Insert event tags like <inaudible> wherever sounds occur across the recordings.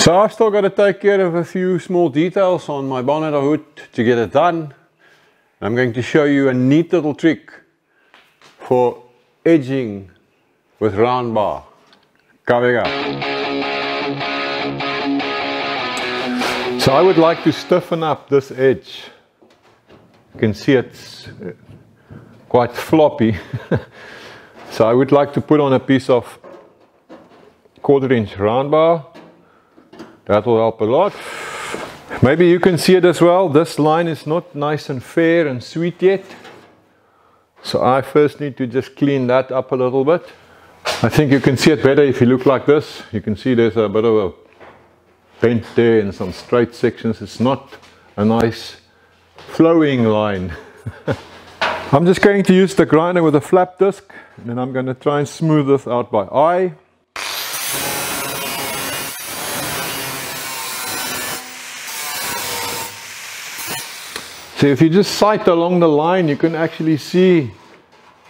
So I've still got to take care of a few small details on my bonnet or hood to get it done. I'm going to show you a neat little trick for edging with round bar. Coming up. So I would like to stiffen up this edge. You can see it's uh, quite floppy. <laughs> so I would like to put on a piece of quarter inch round bar that will help a lot. Maybe you can see it as well. This line is not nice and fair and sweet yet. So I first need to just clean that up a little bit. I think you can see it better if you look like this. You can see there's a bit of a bent there and some straight sections. It's not a nice flowing line. <laughs> I'm just going to use the grinder with a flap disc and then I'm going to try and smooth this out by eye. So if you just sight along the line, you can actually see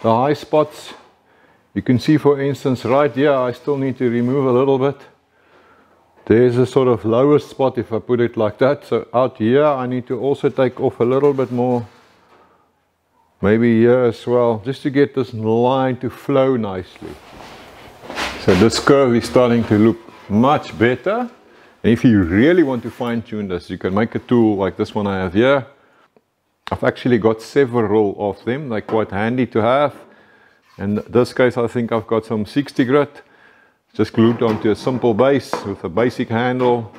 the high spots. You can see, for instance, right here, I still need to remove a little bit. There's a sort of lowest spot if I put it like that. So out here, I need to also take off a little bit more. Maybe here as well, just to get this line to flow nicely. So this curve is starting to look much better. And if you really want to fine tune this, you can make a tool like this one I have here I've actually got several of them. They're quite handy to have. In this case, I think I've got some 60 grit, just glued onto a simple base with a basic handle.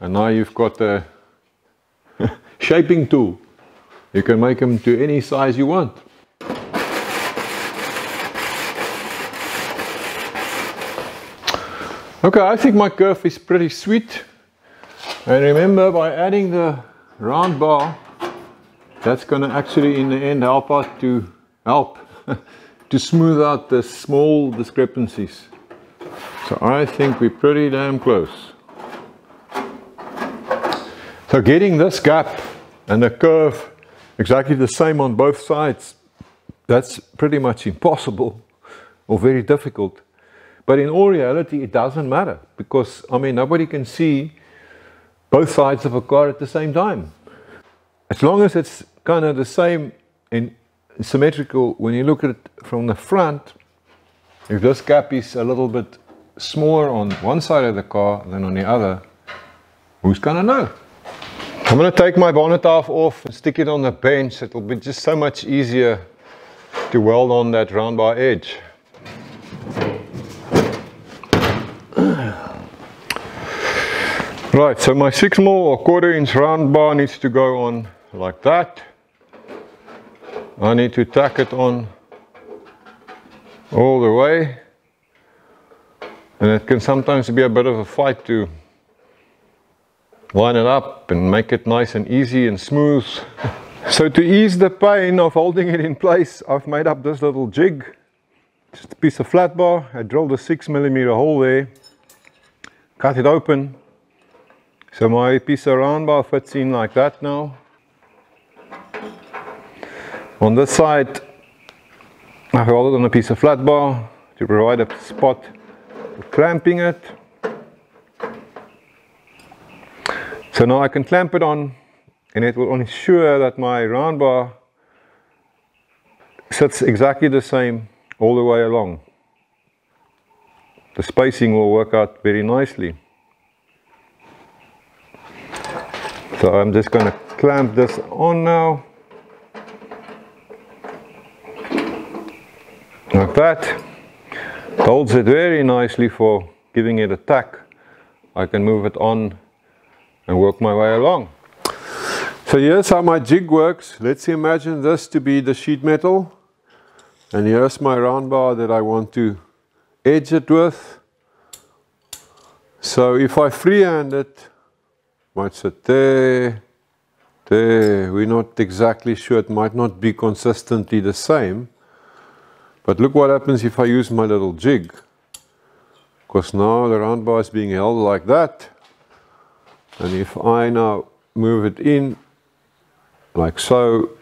And now you've got a <laughs> shaping tool. You can make them to any size you want. Okay, I think my curve is pretty sweet. And remember, by adding the round bar, that's going to actually in the end help us to help <laughs> to smooth out the small discrepancies. So I think we're pretty damn close. So getting this gap and the curve exactly the same on both sides, that's pretty much impossible <laughs> or very difficult. But in all reality, it doesn't matter because, I mean, nobody can see both sides of a car at the same time. As long as it's kind of the same in symmetrical when you look at it from the front, if this gap is a little bit smaller on one side of the car than on the other, who's gonna know? I'm gonna take my bonnet half off and stick it on the bench. It'll be just so much easier to weld on that round bar edge. Right, so my 6 mil or quarter inch round bar needs to go on like that. I need to tack it on all the way. And it can sometimes be a bit of a fight to line it up and make it nice and easy and smooth. <laughs> so to ease the pain of holding it in place I've made up this little jig. Just a piece of flat bar. I drilled a 6 millimeter hole there. Cut it open. So my piece of round bar fits in like that now on this side, I have it on a piece of flat bar to provide a spot for clamping it. So now I can clamp it on and it will ensure that my round bar sits exactly the same all the way along. The spacing will work out very nicely. So I'm just going to clamp this on now. Like that. It holds it very nicely for giving it a tack. I can move it on and work my way along. So here's how my jig works. Let's imagine this to be the sheet metal. And here's my round bar that I want to edge it with. So if I freehand it, might sit there, there. We're not exactly sure. It might not be consistently the same. But look what happens if I use my little jig. Because now the round bar is being held like that. And if I now move it in like so,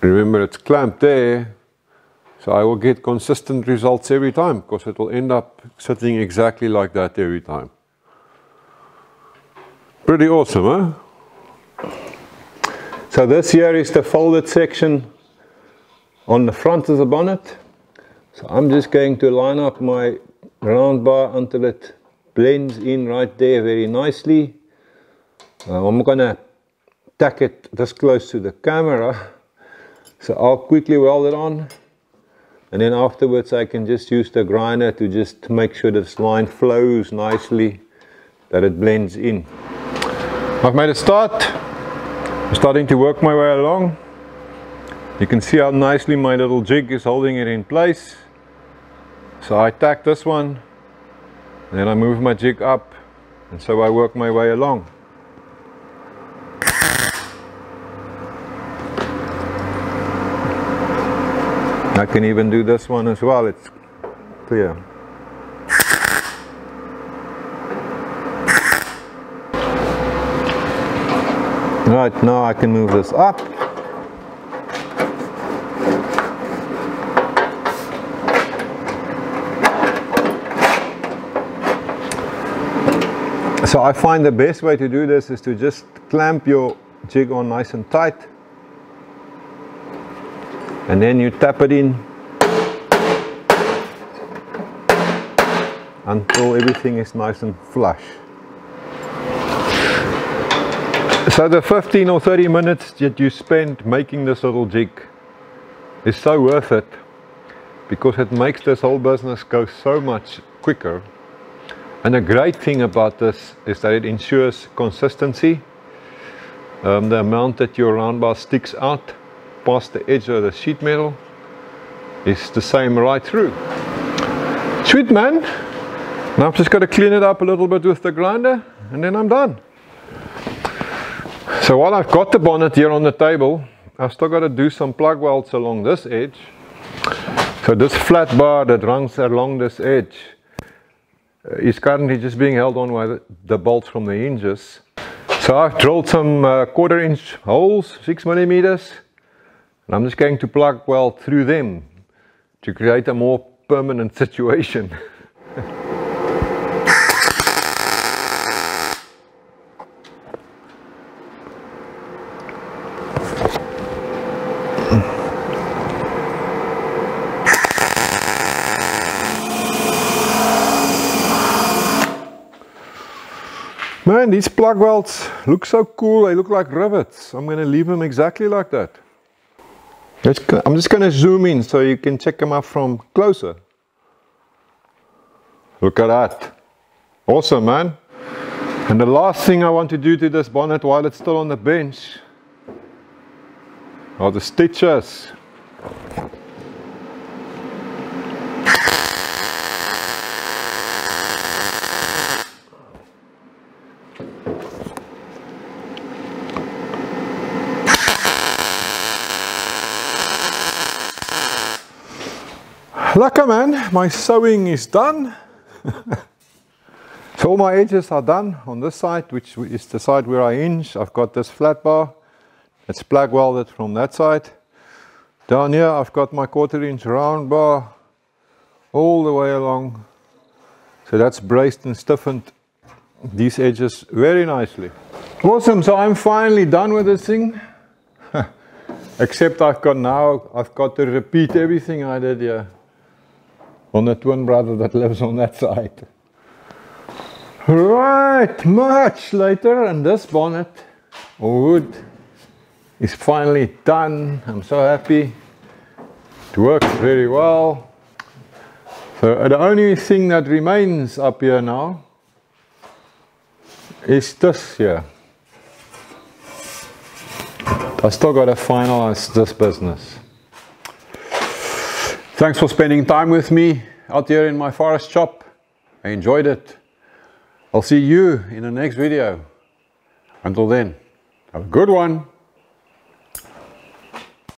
remember it's clamped there, so I will get consistent results every time because it will end up sitting exactly like that every time. Pretty awesome, huh? So this here is the folded section on the front of the bonnet. So I'm just going to line up my round bar until it blends in right there very nicely. Uh, I'm gonna tack it this close to the camera. So I'll quickly weld it on and then afterwards I can just use the grinder to just make sure this line flows nicely, that it blends in. I've made a start. I'm starting to work my way along. You can see how nicely my little jig is holding it in place. So I tack this one, then I move my jig up, and so I work my way along. I can even do this one as well, it's clear. Right, now I can move this up. So I find the best way to do this is to just clamp your jig on nice and tight and then you tap it in until everything is nice and flush. So the 15 or 30 minutes that you spend making this little jig is so worth it because it makes this whole business go so much quicker. And the great thing about this is that it ensures consistency. Um, the amount that your round bar sticks out past the edge of the sheet metal is the same right through. Sweet man. Now I've just got to clean it up a little bit with the grinder and then I'm done. So while I've got the bonnet here on the table, I've still got to do some plug welds along this edge. So this flat bar that runs along this edge is currently just being held on by the, the bolts from the hinges. So I've drilled some uh, quarter inch holes, six millimeters, and I'm just going to plug weld through them to create a more permanent <laughs> situation. Man, these plug welds look so cool. They look like rivets. I'm going to leave them exactly like that. I'm just going to zoom in so you can check them out from closer. Look at that. Awesome, man. And the last thing I want to do to this bonnet while it's still on the bench are the stitches. Lekker man, my sewing is done. <laughs> so all my edges are done on this side, which is the side where I hinge. I've got this flat bar. It's plug welded from that side. Down here I've got my quarter inch round bar all the way along. So that's braced and stiffened these edges very nicely. Awesome, so I'm finally done with this thing. <laughs> Except I've got now, I've got to repeat everything I did here on the twin brother that lives on that side. Right, much later and this bonnet hood is finally done. I'm so happy. It works very well. So uh, the only thing that remains up here now is this here. I still got to finalize this business. Thanks for spending time with me out here in my forest shop. I enjoyed it. I'll see you in the next video. Until then, have a good one.